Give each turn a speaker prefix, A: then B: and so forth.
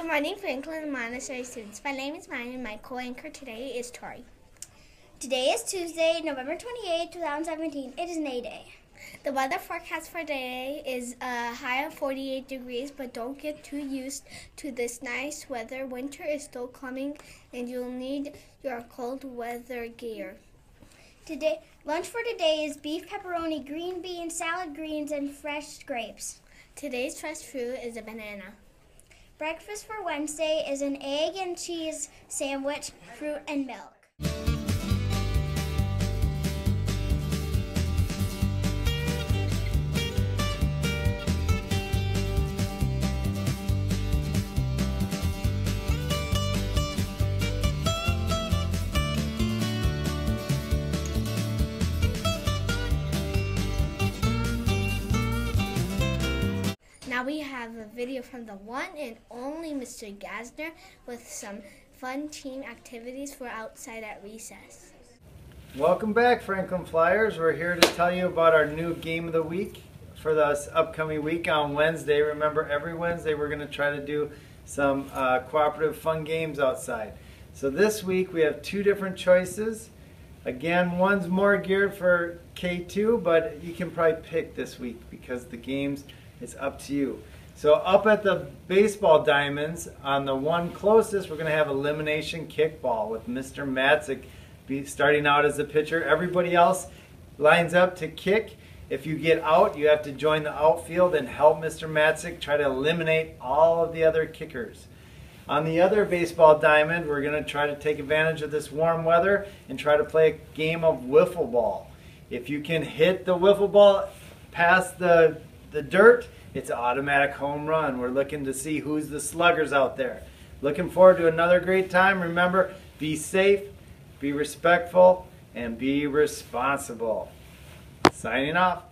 A: Good morning, Franklin Montessori students. My name is Maya and my co-anchor today is Tori.
B: Today is Tuesday, November 28, 2017. It is May Day.
A: The weather forecast for today is a high of 48 degrees, but don't get too used to this nice weather. Winter is still coming and you'll need your cold weather gear.
B: Today, lunch for today is beef pepperoni, green beans, salad greens, and fresh grapes.
A: Today's fresh fruit is a banana.
B: Breakfast for Wednesday is an egg and cheese sandwich, fruit, and milk.
A: Now we have a video from the one and only Mr. Gasner with some fun team activities for outside at recess.
C: Welcome back, Franklin Flyers. We're here to tell you about our new game of the week for this upcoming week on Wednesday. Remember, every Wednesday we're going to try to do some uh, cooperative fun games outside. So this week we have two different choices. Again, one's more geared for K2, but you can probably pick this week because the games it's up to you. So up at the baseball diamonds, on the one closest, we're going to have elimination kickball with Mr. Matzik be starting out as the pitcher. Everybody else lines up to kick. If you get out, you have to join the outfield and help Mr. Matzik try to eliminate all of the other kickers. On the other baseball diamond, we're going to try to take advantage of this warm weather and try to play a game of wiffle ball. If you can hit the wiffle ball past the the dirt, it's an automatic home run. We're looking to see who's the sluggers out there. Looking forward to another great time. Remember, be safe, be respectful, and be responsible. Signing off.